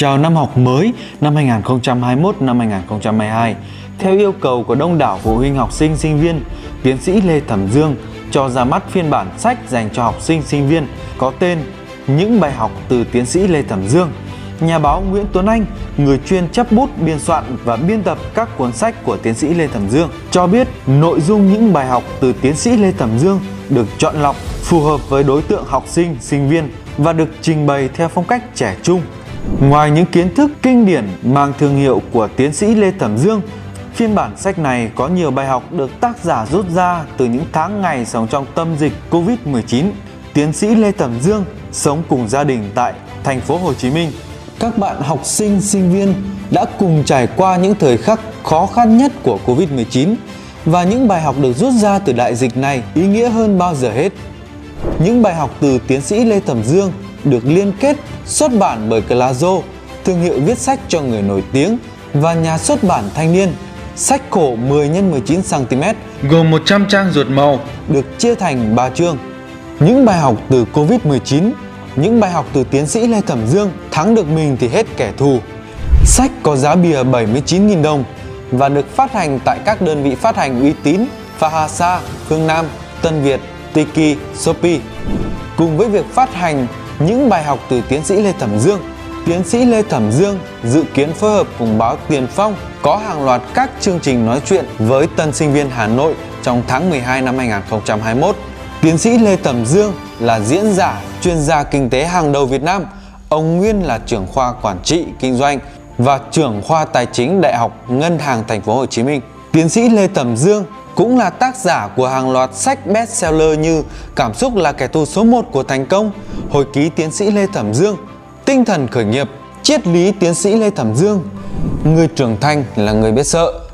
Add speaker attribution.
Speaker 1: Chào năm học mới năm 2021 năm 2022. Theo yêu cầu của đông đảo phụ huynh học sinh sinh viên, tiến sĩ Lê Thẩm Dương cho ra mắt phiên bản sách dành cho học sinh sinh viên có tên Những bài học từ tiến sĩ Lê Thẩm Dương. Nhà báo Nguyễn Tuấn Anh, người chuyên chấp bút biên soạn và biên tập các cuốn sách của tiến sĩ Lê Thẩm Dương, cho biết nội dung những bài học từ tiến sĩ Lê Thẩm Dương được chọn lọc phù hợp với đối tượng học sinh, sinh viên và được trình bày theo phong cách trẻ trung, Ngoài những kiến thức kinh điển mang thương hiệu của tiến sĩ Lê Thẩm Dương, phiên bản sách này có nhiều bài học được tác giả rút ra từ những tháng ngày sống trong tâm dịch Covid-19. Tiến sĩ Lê Thẩm Dương sống cùng gia đình tại thành phố Hồ Chí Minh. Các bạn học sinh, sinh viên đã cùng trải qua những thời khắc khó khăn nhất của Covid-19 và những bài học được rút ra từ đại dịch này ý nghĩa hơn bao giờ hết. Những bài học từ tiến sĩ Lê Thẩm Dương được liên kết xuất bản bởi Clazo, thương hiệu viết sách cho người nổi tiếng và nhà xuất bản thanh niên. Sách khổ 10 x 19 cm gồm 100 trang ruột màu được chia thành 3 chương. Những bài học từ Covid-19, những bài học từ tiến sĩ Lê Thẩm Dương thắng được mình thì hết kẻ thù. Sách có giá bìa 79.000 đồng và được phát hành tại các đơn vị phát hành uy tín Fahasa, Phương Nam, Tân Việt, Tiki, Shopee. Cùng với việc phát hành những bài học từ tiến sĩ Lê Thẩm Dương. Tiến sĩ Lê Thẩm Dương dự kiến phối hợp cùng báo Tiền Phong có hàng loạt các chương trình nói chuyện với tân sinh viên Hà Nội trong tháng 12 năm 2021. Tiến sĩ Lê Thẩm Dương là diễn giả, chuyên gia kinh tế hàng đầu Việt Nam. Ông nguyên là trưởng khoa quản trị kinh doanh và trưởng khoa tài chính Đại học Ngân hàng Thành phố Hồ Chí Minh. Tiến sĩ Lê Thẩm Dương cũng là tác giả của hàng loạt sách bestseller như Cảm xúc là kẻ thù số 1 của thành công, Hồi ký tiến sĩ Lê Thẩm Dương, Tinh thần khởi nghiệp, Triết lý tiến sĩ Lê Thẩm Dương, Người trưởng thành là người biết sợ.